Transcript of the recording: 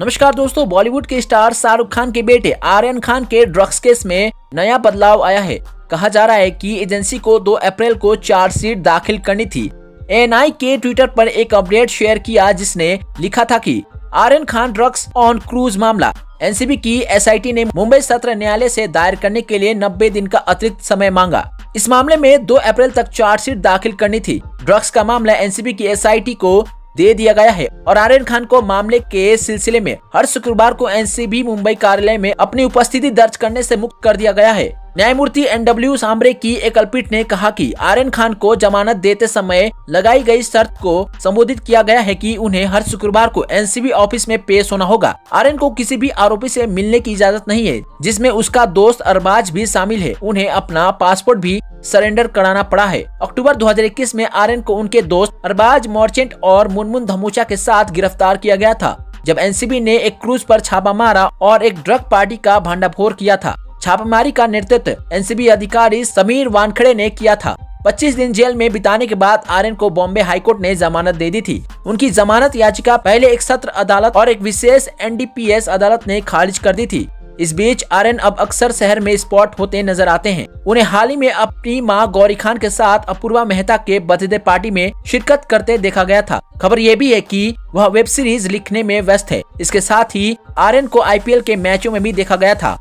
नमस्कार दोस्तों, बॉलीवुड के स्टार शाहरुख खान के बेटे आर्यन खान के ड्रग्स केस में नया बदलाव आया है। कहा जा रहा है कि एजेंसी को 2 अप्रैल को चार्जशीट दाखिल करनी थी। एएनआई के ट्विटर पर एक अपडेट शेयर किया जिसने लिखा था कि Aryan Khan drugs on cruise मामला। एनसीबी की एसआईटी ने मुंबई सत्र न्यायालय से दायर करने के लिए 90 दिन का अतिरिक्त समय मांगा। इस मामले में 2 अप्रैल तक चार्जशीट दाखिल करनी थी। ड्रग्स का मामला एनसीबी की एसआईटी को दे दिया गया है। और आर्यन खान को मामले के सिलसिले में हर शुक्रवार को एनसीबी मुंबई कार्यालय में अपनी उपस्थिति दर्ज करने से मुक्त कर दिया गया है। न्यायमूर्ति एन डब्ल्यू सांबरे की एकलपीठ ने कहा कि आर्यन खान को जमानत देते समय लगाई गई शर्त को संबोधित किया गया है कि उन्हें हर शुक्रवार को एनसीबी ऑफ़िस में पेश होना होगा। आर्यन को किसी भी आरोपी से मिलने की इजाज़त नहीं है, जिसमें उसका दोस्त अरबाज भी शामिल है। उन्हें अपना पासपोर्ट भी सरेंडर कराना पड़ा है। अक्टूबर 2021 में आर्यन को उनके दोस्त अरबाज मर्चेंट और मुनमुन धमूचा के साथ गिरफ़्तार किया गया था, जब एनसीबी ने एक क्रूज पर छापा मारा और एक ड्रग पार्टी का भंडाफोड़ किया था। छापामारी का नेतृत्व एनसीबी अधिकारी समीर वानखड़े ने किया था। 25 दिन जेल में बिताने के बाद आर्यन को बॉम्बे हाईकोर्ट ने जमानत दे दी थी। उनकी जमानत याचिका पहले एक सत्र अदालत और एक विशेष एनडीपीएस अदालत ने खारिज कर दी थी। इस बीच आर्यन अब अक्सर शहर में स्पॉट होते नज़र आते हैं। उन्हें हाल ही में अपनी माँ गौरी खान के साथ अपूर्वा मेहता के बर्थडे पार्टी में शिरकत करते देखा गया था। खबर ये भी है कि वह वेब सीरीज़ लिखने में व्यस्त है। इसके साथ ही आर्यन को आईपीएल के मैचों में भी देखा गया था।